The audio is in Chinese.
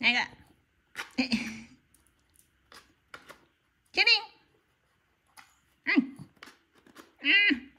哪个？天灵，嗯嗯。